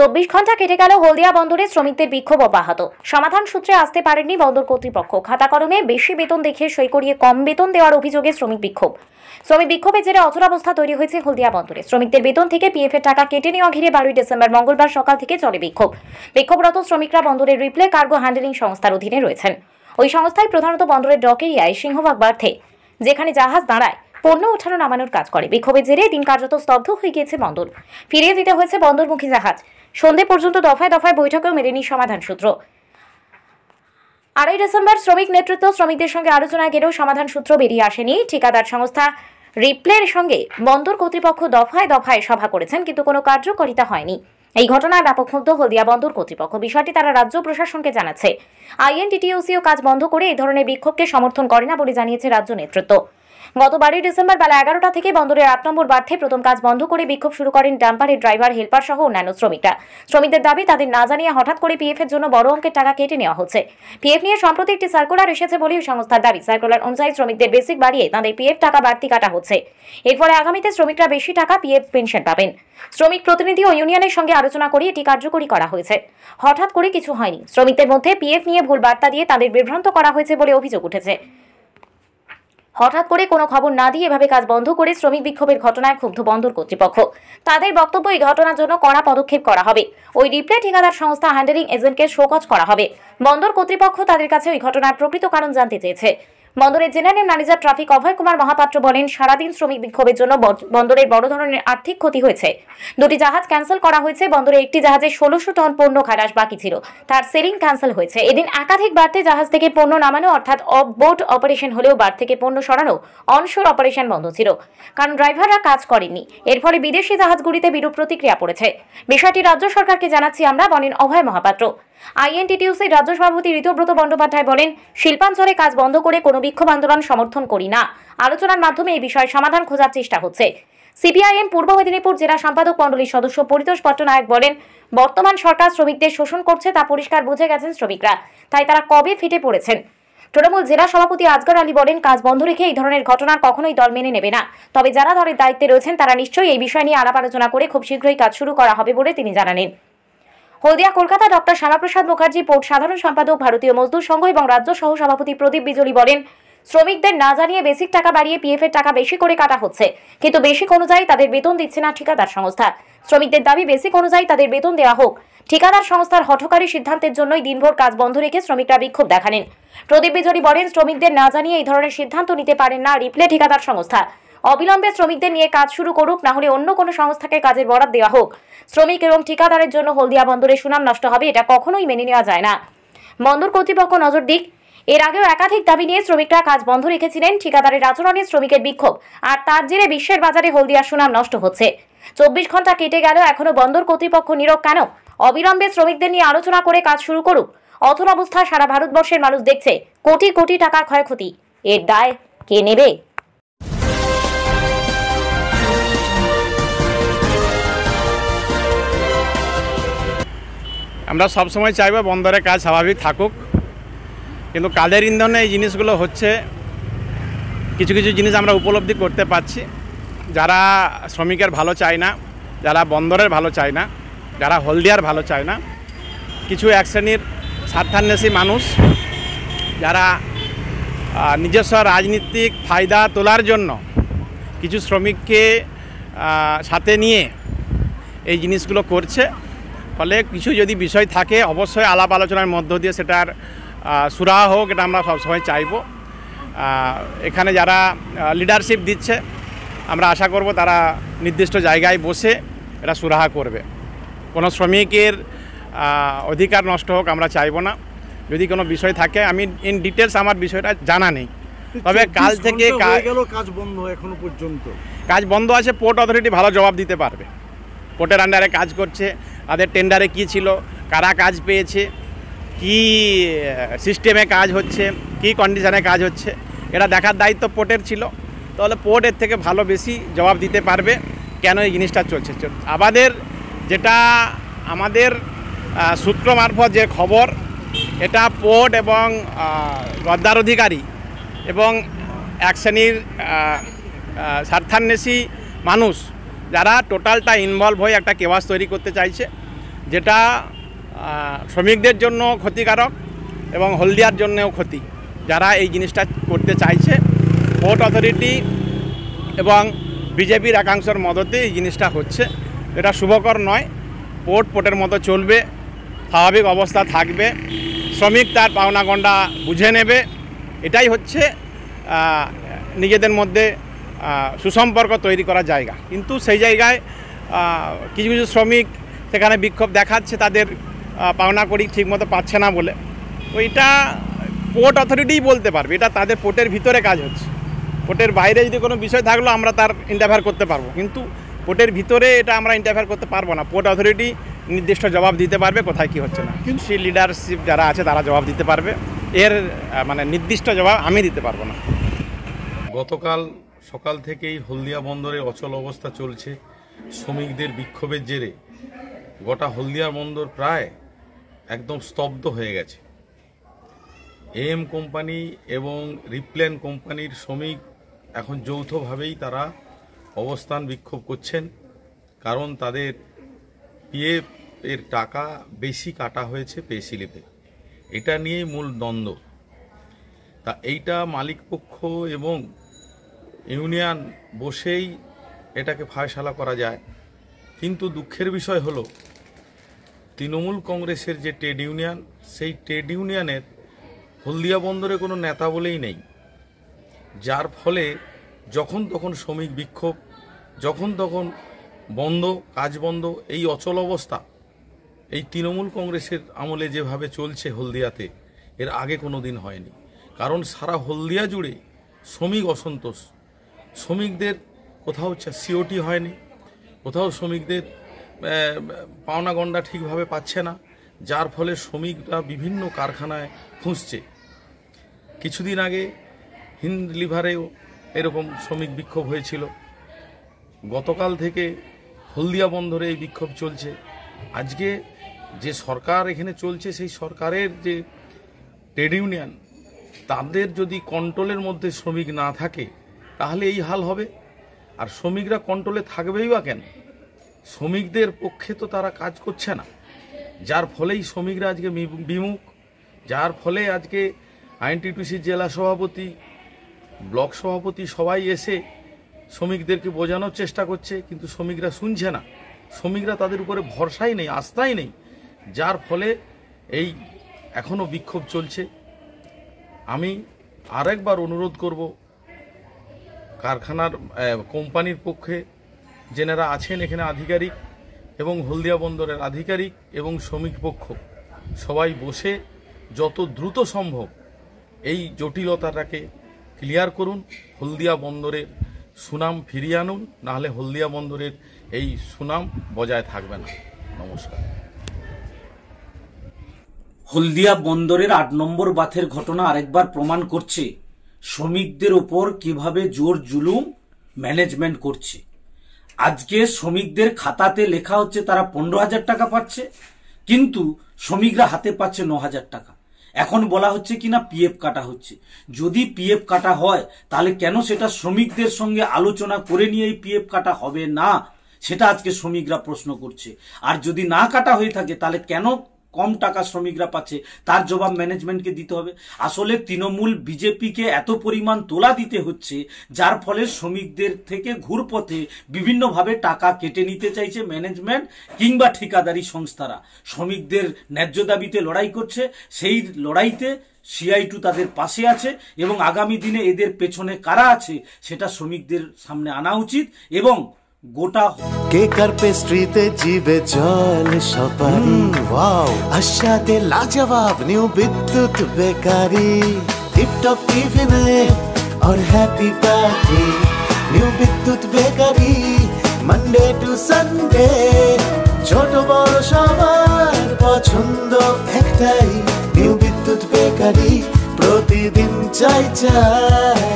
চব্বিশ ঘণ্টা কেটে গেল হলদিয়া বন্দরে শ্রমিকদের বিক্ষোভ অব্যাহত। সমাধান সূত্রে আসতে পারেননি বন্দর কর্তৃপক্ষ। খাতা কলমে বেশি বেতন দেখে সই করিয়ে কম বেতন দেওয়ার অভিযোগে শ্রমিক বিক্ষোভ। শ্রমিক বিক্ষোভের জেরে অচলাবস্থা তৈরি হয়েছে হলদিয়া বন্দরে। শ্রমিকদের বেতন থেকে পিএফ এর টাকা কেটে নেওয়া ঘিরে বারোই ডিসেম্বর মঙ্গলবার সকাল থেকে চলে বিক্ষোভ। বিক্ষোভরত শ্রমিকরা বন্দরের রিপ্লে কার্গো হ্যান্ডেলিং সংস্থার অধীনে রয়েছেন। ওই সংস্থায় প্রধানত বন্দরের ডক এরিয়ায় সিংহভাগ বার্থে যেখানে জাহাজ দাঁড়ায়, পণ্য ওঠানো নামানোর কাজ করে। বিক্ষোভের জেরে দিন কার্যত স্তব্ধ হয়ে গিয়েছে বন্দর। ফিরিয়ে দিতে হয়েছে বন্দরমুখী জাহাজ। সন্ধে পর্যন্ত দফায় দফায় বৈঠকেও মেলেনি সমাধান সূত্র। আড়াই ডিসেম্বর শ্রমিক নেতৃত্ব শ্রমিকদের সঙ্গে আলোচনা গেলেও সমাধান সূত্র বেরিয়ে আসেনি। ঠিকাদার সংস্থা রিপ্লের সঙ্গে বন্দর কর্তৃপক্ষ দফায় দফায় সভা করেছেন, কিন্তু কোনো কার্যকারিতা হয়নি। এই ঘটনায় ব্যাপক ক্ষুব্ধ হলদিয়া বন্দর কর্তৃপক্ষ। বিষয়টি তারা রাজ্য প্রশাসনকে জানাচ্ছে। আইএনটিটিউসিও কাজ বন্ধ করে এই ধরনের বিক্ষোভকে সমর্থন করে না বলে জানিয়েছে রাজ্য নেতৃত্ব। গত বারোই ডিসেম্বর বেলা এগারোটা থেকে বন্দরের আট নম্বর বার্থে প্রথম কাজ বন্ধ করে বিক্ষোভ শুরু করেন ডাম্পারের ড্রাইভার, হেল্পার সহ অন্যান্য শ্রমিকরা। শ্রমিকদের দাবি, তাদের না জানিয়ে হঠাৎ করে পিএফ এর জন্য বড় অঙ্কের টাকা কেটে নেওয়া হচ্ছে। পিএফ নিয়ে সম্প্রতি একটি সার্কুলার এসেছে বলে ওই সংস্থার দাবি। সার্কুলার অনুযায়ী শ্রমিকদের বেসিক বাড়িয়ে তাদের পিএফ টাকা বাড়তি কাটা হচ্ছে। এর ফলে আগামীতে শ্রমিকরা বেশি টাকা পিএফ পেনশন পাবেন। শ্রমিক প্রতিনিধি ও ইউনিয়নের সঙ্গে আলোচনা করে এটি কার্যকরী করা হয়েছে। হঠাৎ করে কিছু হয়নি। শ্রমিকদের মধ্যে পিএফ নিয়ে ভুল বার্তা দিয়ে তাদের বিভ্রান্ত করা হয়েছে বলে অভিযোগ উঠেছে। হঠাৎ করে কোনো খবর না দিয়ে এভাবে কাজ বন্ধ করে শ্রমিক বিক্ষোভের ঘটনায় ক্ষুব্ধ বন্দর কর্তৃপক্ষ। তাদের বক্তব্য এই ঘটনার জন্য কড়া পদক্ষেপ করা হবে। ওই রিপ্লে ঠিকাদার সংস্থা হ্যান্ডেলিং এজেন্টকে শোকজ করা হবে। বন্দর কর্তৃপক্ষ তাদের কাছে ওই ঘটনার প্রকৃত কারণ জানতে চেয়েছে। বন্দরের general manager traffic Abhay Kumar Mohapatra বলেন, সারাদিন শ্রমিক বিক্ষোভের জন্য বন্দরের বড় ধরনের আর্থিক ক্ষতি হয়েছে। দুটি জাহাজ ক্যান্সেল করা হয়েছে, বন্দরে একটি জাহাজে ষোলোশো টন পণ্য খালাস বাকি ছিল। তার সেলিং ক্যান্সেল হয়েছে। এদিন একাধিক থেকে জাহাজ থেকে পণ্য নামানো, অর্থাৎ বোট অপারেশন হলেও বার থেকে পণ্য সরানো, অনশোর অপারেশন বন্ধ ছিল। কারণ ড্রাইভাররা কাজ করেননি। এর ফলে বিদেশি জাহাজগুলিতে বিরূপ প্রতিক্রিয়া পড়েছে। বিষয়টি রাজ্য সরকারকে জানাচ্ছি আমরা, বলেন অভয় মহাপাত্র। আইএনটিটিউসির রাজ্য সভাপতি ঋতব্রত বন্দ্যোপাধ্যায় বলেন, শিল্পাঞ্চলে কাজ বন্ধ করে কোনো বিক্ষোভ আন্দোলন সমর্থন করি না। আলোচনার মাধ্যমে এই বিষয়ে সমাধান খোঁজার চেষ্টা হচ্ছে। সিপিআইএম পূর্ব মেদিনীপুর জেলা সম্পাদক মণ্ডলীর সদস্য পরিতোষ পট্টনায়ক বলেন, বর্তমান সরকার শ্রমিকদের শোষণ করছে তা পরিষ্কার বুঝে গেছেন শ্রমিকরা। তাই তারা কবে ফেটে পড়েছেন? তৃণমূল জেলা সভাপতি আজগর আলী বলেন, কাজ বন্ধ রেখে এই ধরনের ঘটনার কখনোই দল মেনে নেবে না। তবে যারা দলের দায়িত্বে রয়েছেন, তারা নিশ্চয়ই এই বিষয় নিয়ে আলাপ আলোচনা করে খুব শীঘ্রই কাজ শুরু করা হবে বলে তিনি জানালেন। হলদিয়া, কলকাতা ডক্টর শ্যামাপ্রসাদ মুখার্জি পোর্ট সাধারণ সম্পাদক ভারতীয় মজদুর সংঘ এবং রাজ্য সহ সভাপতি প্রদীপ বিজলি বলেন, শ্রমিকদের না জানিয়ে বেসিক টাকা বাড়িয়ে পিএফ এর টাকা বেশি করে কাটা হচ্ছে, কিন্তু বেসিক অনুযায়ী তাদের বেতন দিচ্ছে না ঠিকাদার সংস্থা। শ্রমিকদের দাবি বেসিক অনুযায়ী তাদের বেতন দেওয়া হোক। ঠিকাদার সংস্থার হঠকারী সিদ্ধান্তের জন্যই দিনভর কাজ বন্ধ রেখে শ্রমিকরা বিক্ষোভ দেখানেন প্রদীপ বিজলি বলেন, শ্রমিকদের না জানিয়ে এই ধরনের সিদ্ধান্ত নিতে পারেন না রিপ্লে ঠিকাদার সংস্থা। অবিলম্বে শ্রমিকদের নিয়ে কাজ শুরু করুক, না হলে অন্য কোনো সংস্থাকে কাজের বরাদ দেওয়া হোক। শ্রমিক এবং ঠিকাদারের জন্য হলদিয়া বন্দরের সুনাম নষ্ট হবে, এটা কখনোই মেনে নেওয়া যায় না। বন্দর কর্তৃপক্ষ নজর দিক। এর আগেও একাধিক দাবি নিয়ে শ্রমিকরা কাজ বন্ধ রেখেছিলেন, ঠিকাদারের আচরণে শ্রমিকের বিক্ষোভ, আর তার জেরে বিশ্বের বাজারে হলদিয়ার সুনাম নষ্ট হচ্ছে। চব্বিশ ঘণ্টা কেটে গেল, এখনও বন্দর কর্তৃপক্ষ নীরব কেন? অবিলম্বে শ্রমিকদের নিয়ে আলোচনা করে কাজ শুরু করুক। অথর অবস্থা সারা ভারতবর্ষের মানুষ দেখছে, কোটি কোটি টাকার ক্ষয়ক্ষতি। এর দায় কে নেবে? আমরা সবসময় চাইব বন্দরে কাজ স্বাভাবিক থাকুক। কিন্তু কালের ইন্ধনে এই জিনিসগুলো হচ্ছে, কিছু কিছু জিনিস আমরা উপলব্ধি করতে পারছি। যারা শ্রমিকের ভালো চায় না, যারা বন্দরের ভালো চায় না, যারা হলদিয়ার ভালো চায় না, কিছু এক শ্রেণির স্বার্থান্বেষী মানুষ, যারা নিজস্ব রাজনীতিক ফায়দা তোলার জন্য কিছু শ্রমিককে সাথে নিয়ে এই জিনিসগুলো করছে। ফলে কিছু যদি বিষয় থাকে অবশ্যই আলাপ আলোচনার মধ্য দিয়ে সেটার সুরাহা হোক এটা আমরা সবসময় চাইব। এখানে যারা লিডারশিপ দিচ্ছে আমরা আশা করব তারা নির্দিষ্ট জায়গায় বসে এটা সুরাহা করবে। কোনো শ্রমিকের অধিকার নষ্ট হোক আমরা চাইব না। যদি কোনো বিষয় থাকে আমি ইন ডিটেলস আমার বিষয়টা জানা নেই। তবে কাল থেকে কাজ বন্ধ এখনও পর্যন্ত। কাজ বন্ধ আছে পোর্ট অথরিটি ভালো জবাব দিতে পারবে। পোর্টের আন্ডারে কাজ করছে, তাদের টেন্ডারে কি ছিল, কারা কাজ পেয়েছে, কি সিস্টেমে কাজ হচ্ছে, কি কন্ডিশনে কাজ হচ্ছে, এটা দেখার দায়িত্ব পোর্টের ছিল। তাহলে পোর্ট এর থেকে ভালো বেশি জবাব দিতে পারবে কেন এই জিনিসটা চলছে। চল- আমাদের যেটা, আমাদের সূত্র মারফত যে খবর, এটা পোর্ট এবং গদ্দার অধিকারী এবং এক শ্রেণির স্বার্থান্বেষী মানুষ যারা টোটালটা ইনভলভ হয়ে একটা কেওয়াস তৈরি করতে চাইছে, যেটা শ্রমিকদের জন্য ক্ষতিকারক এবং হলদিয়ার জন্যও ক্ষতি, যারা এই জিনিসটা করতে চাইছে পোর্ট অথরিটি এবং বিজেপির একাংশের মদতে এই জিনিসটা হচ্ছে। এটা শুভকর নয় পোর্ট পোর্টের মতো চলবে, স্বাভাবিক অবস্থা থাকবে, শ্রমিক তার পাওনা গন্ডা বুঝে নেবে, এটাই হচ্ছে নিজেদের মধ্যে সুসম্পর্ক তৈরি করার জায়গা। কিন্তু সেই জায়গায় কিছু কিছু শ্রমিক সেখানে বিক্ষোভ দেখাচ্ছে, তাদের পাওনা করি ঠিকমতো পাচ্ছে না বলে। এটা পোর্ট অথরিটিই বলতে পারবে, এটা তাদের পোর্টের ভিতরে কাজ হচ্ছে। পোর্টের বাইরে যদি কোনো বিষয় থাকল, আমরা তার ইন্টারফেয়ার করতে পারব। কিন্তু পোর্টের ভিতরে এটা আমরা ইন্টারফেয়ার করতে পারব না। পোর্ট অথরিটি নির্দিষ্ট জবাব দিতে পারবে, কোথায় কী হচ্ছে না। কিন্তু সেই লিডারশিপ যারা আছে, তারা জবাব দিতে পারবে। এর মানে নির্দিষ্ট জবাব আমি দিতে পারব না। গতকাল সকাল থেকেই হলদিয়া বন্দরে অচল অবস্থা চলছে। শ্রমিকদের বিক্ষোভের জেরে গোটা হলদিয়া বন্দর প্রায় একদম স্তব্ধ হয়ে গেছে। এম কোম্পানি এবং রিপ্লেন কোম্পানির শ্রমিক এখন যৌথভাবেই তারা অবস্থান বিক্ষোভ করছেন। কারণ তাদের পিএফ এর টাকা বেশি কাটা হয়েছে পে স্লিপে এটা নিয়েই মূল দ্বন্দ্ব। তা এইটা মালিকপক্ষ এবং ইউনিয়ন বসেই এটাকে ফায়সালা করা যায়। কিন্তু দুঃখের বিষয় হলো, তৃণমূল কংগ্রেসের যে ট্রেড ইউনিয়ন, সেই ট্রেড ইউনিয়নের হলদিয়া বন্দরে কোনো নেতা বলেই নেই। যার ফলে যখন তখন শ্রমিক বিক্ষোভ, যখন তখন বন্ধ, কাজ বন্ধ, এই অচল অবস্থা, এই তৃণমূল কংগ্রেসের আমলে যেভাবে চলছে হলদিয়াতে, এর আগে কোনো দিন হয়নি। কারণ সারা হলদিয়া জুড়ে শ্রমিক অসন্তোষ। শ্রমিকদের কোথাও সিওটি হয়নি, কোথাও শ্রমিকদের পাওনা গন্ডা ঠিকভাবে পাচ্ছে না, যার ফলে শ্রমিকরা বিভিন্ন কারখানায় ফুঁসছে কিছুদিন আগে হিন্দ লিভারেও এরকম শ্রমিক বিক্ষোভ হয়েছিল। গতকাল থেকে হলদিয়া বন্দরে এই বিক্ষোভ চলছে। আজকে যে সরকার এখানে চলছে, সেই সরকারের যে ট্রেড ইউনিয়ন, তাদের যদি কন্ট্রোলের মধ্যে শ্রমিক না থাকে তাহলে এই হাল হবে। আর শ্রমিকরা কন্ট্রোলে থাকবেই বা কেন? শ্রমিকদের পক্ষে তো তারা কাজ করছে না। যার ফলেই শ্রমিকরা আজকে বিমুখ। যার ফলে আজকে আইনটিটিউসির জেলা সভাপতি, ব্লক সভাপতি সবাই এসে শ্রমিকদেরকে বোঝানোর চেষ্টা করছে, কিন্তু শ্রমিকরা শুনছে না। শ্রমিকরা তাদের উপরে ভরসাই নেই, আস্থাই নেই। যার ফলে এই এখনও বিক্ষোভ চলছে। আমি আরেকবার অনুরোধ করব কারখানার কোম্পানির পক্ষে যেনারা আছেন এখানে আধিকারিক এবং হলদিয়া বন্দরের আধিকারিক এবং শ্রমিক পক্ষ, সবাই বসে যত দ্রুত সম্ভব এই জটিলতাটাকে ক্লিয়ার করুন, হলদিয়া বন্দরের সুনাম ফিরিয়ে আনুন, নাহলে হলদিয়া বন্দরের এই সুনাম বজায় থাকবে না। নমস্কার। হলদিয়া বন্দরের আট নম্বর বাথের ঘটনা আরেকবার প্রমাণ করছে শ্রমিকদের ওপর কীভাবে জোর জুলুম ম্যানেজমেন্ট করছে। আজকে শ্রমিকদের খাতাতে লেখা হচ্ছে তারা পনেরো হাজার টাকা পাচ্ছে, কিন্তু শ্রমিকরা হাতে পাচ্ছে ন হাজার টাকা। এখন বলা হচ্ছে কিনা পিএফ কাটা হচ্ছে। যদি পিএফ কাটা হয়, তাহলে কেন সেটা শ্রমিকদের সঙ্গে আলোচনা করে নিয়ে এই পিএফ কাটা হবে না? সেটা আজকে শ্রমিকরা প্রশ্ন করছে। আর যদি না কাটা হয়ে থাকে, তাহলে কেন কম টাকা শ্রমিকরা পাচ্ছে, তার জবাব ম্যানেজমেন্টকে দিতে হবে। আসলে তৃণমূল বিজেপিকে এত পরিমাণ তোলা দিতে হচ্ছে, যার ফলে শ্রমিকদের থেকে ঘুরপথে বিভিন্নভাবে টাকা কেটে নিতে চাইছে ম্যানেজমেন্ট কিংবা ঠিকাদারি সংস্থারা। শ্রমিকদের ন্যায্য দাবিতে লড়াই করছে, সেই লড়াইতে সিআই টু তাদের পাশে আছে এবং আগামী দিনে এদের পেছনে কারা আছে, সেটা শ্রমিকদের সামনে আনা উচিত এবং গোটা কেকার পেস্ট্রিতে জিবে জল সপারি ওয়াও আশাতে লাজবাব নিউ বিদ্যুৎ বেকারি টিপটপ টিফিনে और happy party new Bidyut bakery Monday to Sunday ছোট বড় সবার পছন্দ একটাই নিউ বিদ্যুৎ বেকারি প্রতিদিন চাই চাই